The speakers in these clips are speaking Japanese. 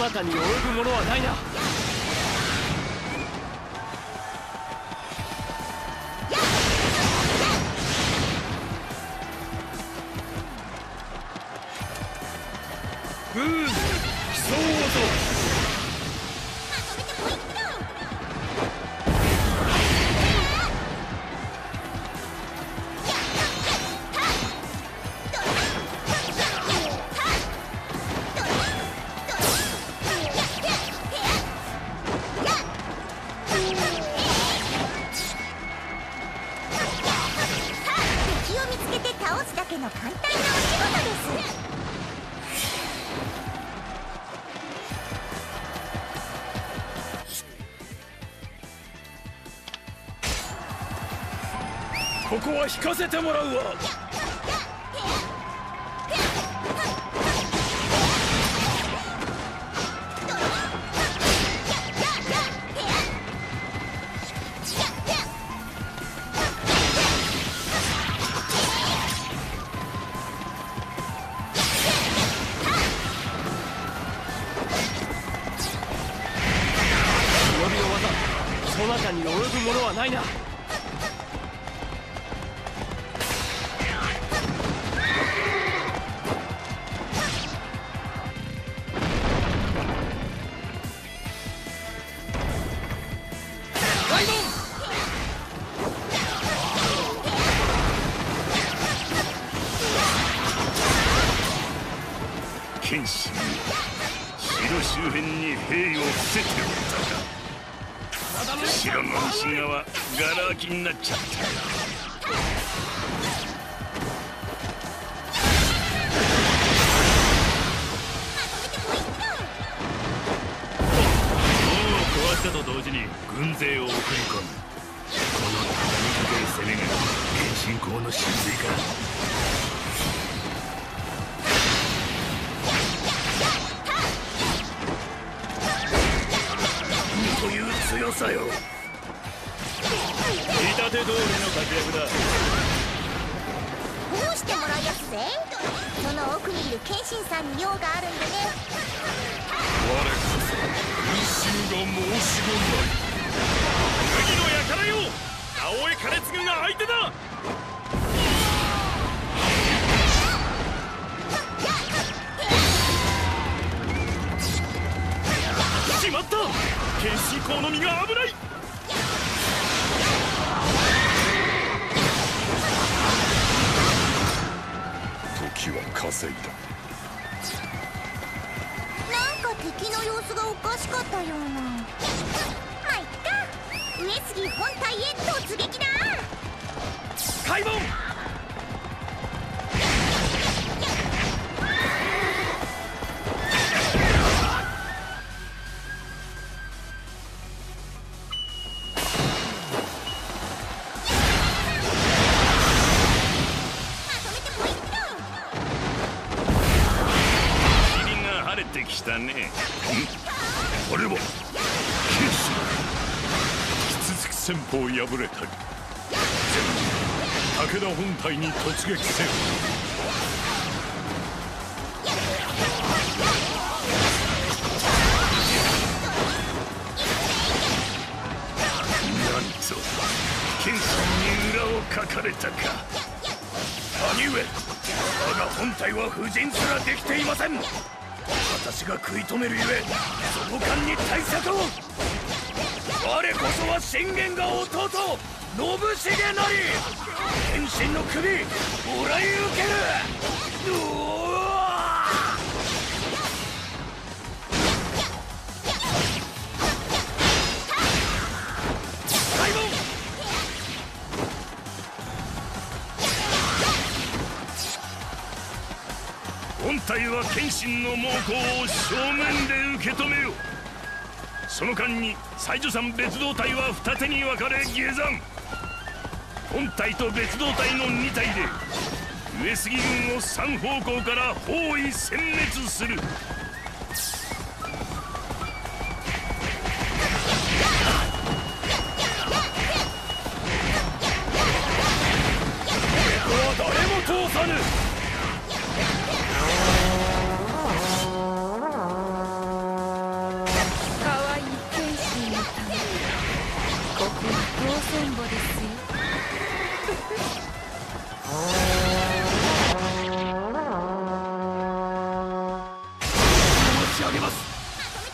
の技そなたに及ぶものはないな。倒すだけの簡単なお仕事です。ここは引かせてもらうわ。そなたに及ぶものはないな。剣心城周辺に兵を伏せておったか。城の西側がら空きになっちゃった。門を壊したと同時に軍勢を送り込む。この畳みかける攻めが剣心公の真髄か強さよ。見立て通りの活躍だ。こうしてもらいやすぜその奥にいる謙信さんに用があるんでね。我こそ一心が申し分ない。麦の輩よ青江兼次が相手だ剣心公の身が危ない。時は稼いだ。なんか敵の様子がおかしかったような。まあいっか。上杉本体へ突撃だ。開門晴れてきたねこれは剣士引き続き戦法破れたり全部武田本体に突撃せよ。なんと剣心に裏をかかれたか。兄上我が本体は布陣すらできていません。私が食い止めるゆえその間に対策を。我こそは信玄が弟信繁なり。剣心の首もらい受ける。本体は謙信の猛攻を正面で受け止めよその間に西女山別動隊は二手に分かれ下山。本隊と別動隊の2隊で上杉軍を三方向から包囲殲滅する。ここは誰も通さぬ。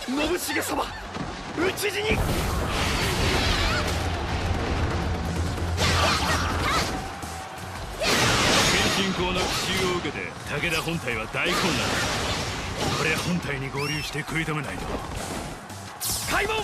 重様討ち死に。謙信公の奇襲を受けて武田本体は大混乱。だこれ本体に合流して食い止めないと。開門